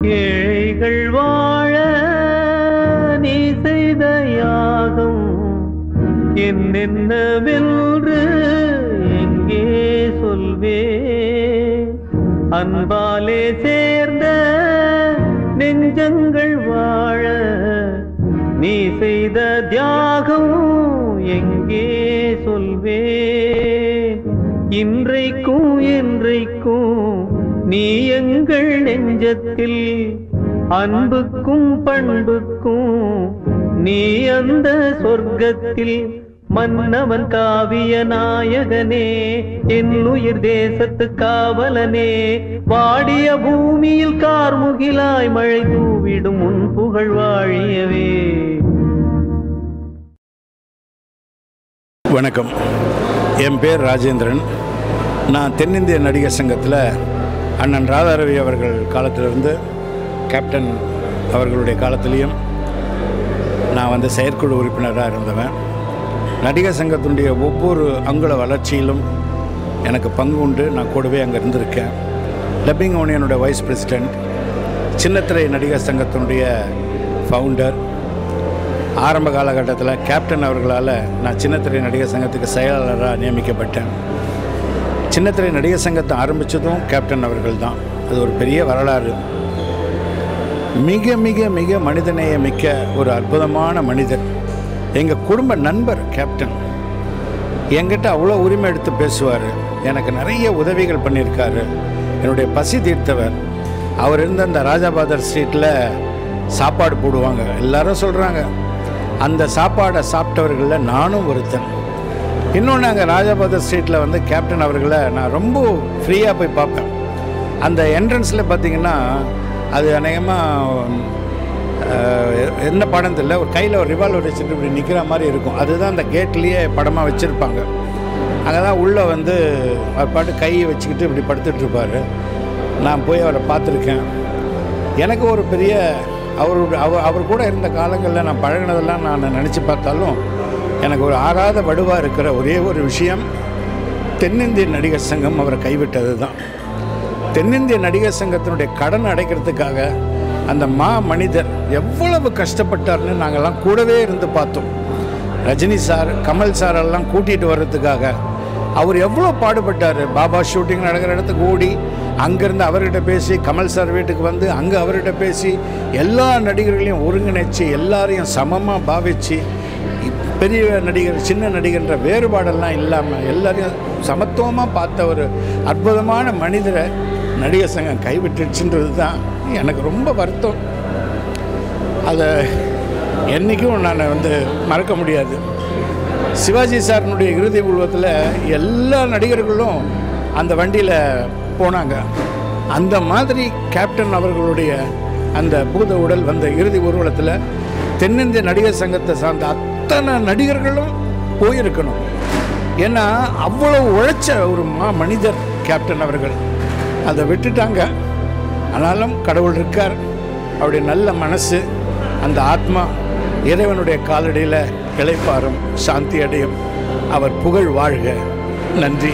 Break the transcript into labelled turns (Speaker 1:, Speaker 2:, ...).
Speaker 1: ஏழைகள் வாழ நீ செய்த யாகம் என்னென்னவென்று எங்கே சொல்வே. அன்பாலே சேர்ந்த நெஞ்சங்கள் வாழ நீ செய்த தியாகம் எங்கே சொல்வே. இன்றைக்கும் என்றைக்கும் நீ எங்கள் நெஞ்சத்தில் அன்புக்கும் பண்புக்கும் நீ அந்த சொர்க்கத்தில் மன்னவன் காவிய நாயகனே என் உயிர் தேசத்து காவலனே. வாடிய பூமியில் கார்முகிலாய் மழை தூவிடும் உன் புகழ் வாழியவே.
Speaker 2: வணக்கம். என் பேர் ராஜேந்திரன். நான் தென்னிந்திய நடிகர் சங்கத்தில் அண்ணன் ராதாரவி அவர்கள் காலத்திலிருந்து கேப்டன் அவர்களுடைய காலத்திலையும் நான் வந்து செயற்குழு உறுப்பினராக இருந்தவன். நடிகர் சங்கத்தினுடைய ஒவ்வொரு அங்குல வளர்ச்சியிலும் எனக்கு பங்கு உண்டு. நான் கூடவே அங்கே இருந்திருக்கேன். டப்பிங் யூனியனுடைய வைஸ் பிரசிடெண்ட் சின்னத்திரை நடிகர் சங்கத்தினுடைய ஃபவுண்டர் ஆரம்ப காலகட்டத்தில் கேப்டன் அவர்களால் நான் சின்னத்திரை நடிகர் சங்கத்துக்கு செயலாளராக நியமிக்கப்பட்டேன். சின்னத்திரை நடிகர் சங்கத்தை ஆரம்பித்ததும் கேப்டன் அவர்கள் தான் அது ஒரு பெரிய வரலாறு. மிக மிக மிக மனிதநேய மிக்க ஒரு அற்புதமான மனிதர். எங்கள் குடும்ப நண்பர் கேப்டன். என்கிட்ட அவ்வளோ உரிமை எடுத்து பேசுவார். எனக்கு நிறைய உதவிகள் பண்ணியிருக்காரு. என்னுடைய பசி தீர்த்தவர். அவர் இருந்த அந்த ராஜாபாதர் ஸ்ட்ரீட்டில் சாப்பாடு போடுவாங்க. எல்லாரும் சொல்கிறாங்க அந்த சாப்பாடை சாப்பிட்டவர்களில் நானும் ஒருத்தன். இன்னொன்று அங்கே ராஜாபாதர் ஸ்ட்ரீட்டில் வந்து கேப்டன் அவர்களை நான் ரொம்ப ஃப்ரீயாக போய் பார்ப்பேன். அந்த என்ட்ரன்ஸில் பார்த்தீங்கன்னா அது அநேகமாக என்ன படம் தெரியல ஒரு கையில் ஒரு ரிவால்வர் வச்சுட்டு இப்படி நிற்கிற மாதிரி இருக்கும். அதுதான் அந்த கேட்லேயே படமாக வச்சுருப்பாங்க. அங்கே தான் உள்ளே வந்து அவர் பாட்டு கையை வச்சுக்கிட்டு இப்படி படுத்துட்ருப்பார் நான் போய் அவரை பார்த்துருக்கேன். எனக்கு ஒரு பெரிய அவருடைய அவர் அவர் கூட இருந்த காலங்களில் நான் பழகினதெல்லாம் நான் நினச்சி பார்த்தாலும் எனக்கு ஒரு ஆறாத வடுவாக இருக்கிற ஒரே ஒரு விஷயம் தென்னிந்திய நடிகர் சங்கம் அவரை கைவிட்டது தான் தென்னிந்திய நடிகர் சங்கத்தினுடைய கடன் அடைக்கிறதுக்காக அந்த மா மனிதர் எவ்வளவு கஷ்டப்பட்டார்னு நாங்கள்லாம் கூடவே இருந்து பார்த்தோம். ரஜினி சார் கமல் சாரெல்லாம் கூட்டிகிட்டு வர்றதுக்காக அவர் எவ்வளோ பாடுபட்டார். பாபா ஷூட்டிங் நடக்கிற இடத்துக்கு ஓடி அங்கேருந்து அவர்கிட்ட பேசி கமல் சார் வீட்டுக்கு வந்து அங்கே அவர்கிட்ட பேசி எல்லா நடிகர்களையும் ஒருங்கிணைச்சு எல்லாரையும் சமமாக பாவிச்சு பெரிய நடிகர் சின்ன நடிகர்ன்ற வேறுபாடெல்லாம் இல்லாமல் எல்லாரையும் சமத்துவமாக பார்த்த ஒரு அற்புதமான மனிதரை நடிகர் சங்கம் கைவிட்டுச்சுன்றது தான் எனக்கு ரொம்ப வருத்தம். அதை என்றைக்கும் நான் வந்து மறக்க முடியாது. சிவாஜி சாரினுடைய இறுதி உருவத்தில் எல்லா நடிகர்களும் அந்த வண்டியில் போனாங்க. அந்த மாதிரி கேப்டன் அவர்களுடைய அந்த பூத உடல் வந்த இறுதி ஊர்வலத்தில் தென்னிந்திய நடிகர் சங்கத்தை சார்ந்த அத்தனை நடிகர்களும் போயிருக்கணும். ஏன்னா அவ்வளோ உழைச்ச ஒரு மா மனிதர் கேப்டன் அவர்கள். அதை விட்டுட்டாங்க. ஆனாலும் கடவுள் இருக்கார். அவருடைய நல்ல மனசு அந்த ஆத்மா இறைவனுடைய காலடியில் இளைப்பாரும் சாந்தி அடையும் அவர் புகழ் வாழ்க. நன்றி.